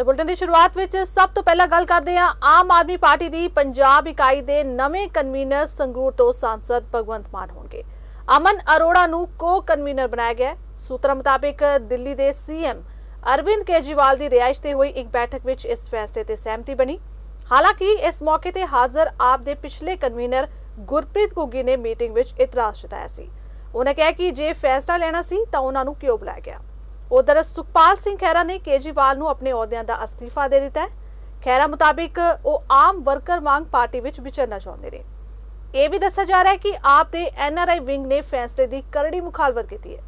ਤੇ ਬੁਲਟਨ ਦੀ ਸ਼ੁਰੂਆਤ ਵਿੱਚ ਸਭ ਤੋਂ ਪਹਿਲਾਂ ਗੱਲ ਕਰਦੇ ਹਾਂ ਆਮ ਆਦਮੀ ਪਾਰਟੀ ਦੀ ਪੰਜਾਬ ਇਕਾਈ ਦੇ ਨਵੇਂ ਕਨਵੀਨਰ ਸੰਗਰੂਰ ਤੋਂ ਸਾਂਸਦ ਭਗਵੰਤ ਮਾਨ ਹੋਣਗੇ। ਅਮਨ ਅਰੋੜਾ ਨੂੰ ਕੋ ਕਨਵੀਨਰ ਬਣਾਇਆ ਗਿਆ। ਸੂਤਰਾਂ ਮੁਤਾਬਿਕ ਦਿੱਲੀ ਦੇ ਸੀਐਮ ਅਰਵਿੰਦ ਕੇਜਰੀਵਾਲ ਦੀ ਰਿਹਾਇਸ਼ ਤੇ ਹੋਈ ਇੱਕ ਬੈਠਕ ਵਿੱਚ ਇਸ ਫੈਸਲੇ ਤੇ ਸਹਿਮਤੀ ਬਣੀ। ਹਾਲਾਂਕਿ ਇਸ ਮੌਕੇ ਤੇ ਹਾਜ਼ਰ ਆਪ ਦੇ ਪਿਛਲੇ ਕਨਵੀਨਰ ਗੁਰਪ੍ਰੀਤ ਘੁੱਗੀ ਨੇ ਮੀਟਿੰਗ ਵਿੱਚ ਇਤਰਾਜ਼ ਜਤਾਇਆ ਸੀ। ਉਹਨਾਂ ਕਿਹਾ ਕਿ ਜੇ ਫੈਸਲਾ ਲੈਣਾ ਸੀ ਤਾਂ ਉਹਨਾਂ ਨੂੰ ਕਿਉਂ ਬੁਲਾਇਆ ਗਿਆ? ਉਧਰ ਸੁਖਪਾਲ ਸਿੰਘ ਖਹਿਰਾ ਨੇ ਕੇਜਰੀਵਾਲ ਨੂੰ ਆਪਣੇ ਅਹੁਦਿਆਂ ਦਾ ਅਸਤੀਫਾ ਦੇ ਦਿੱਤਾ ਹੈ। ਖਹਿਰਾ ਮੁਤਾਬਿਕ ਉਹ ਆਮ ਵਰਕਰ ਵਾਂਗ ਪਾਰਟੀ ਵਿੱਚ ਵਿਚਰਨਾ ਚਾਹੁੰਦੇ ਨੇ। ਇਹ ਵੀ ਦੱਸਿਆ ਜਾ ਰਿਹਾ ਹੈ ਕਿ ਆਪ ਦੇ ਐਨਆਰਆਈ ਵਿੰਗ ਨੇ ਫੈਸਲੇ ਦੀ ਕਰੜੀ ਮੁਖਾਲਫਤ ਕੀਤੀ ਹੈ।